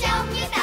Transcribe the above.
trong những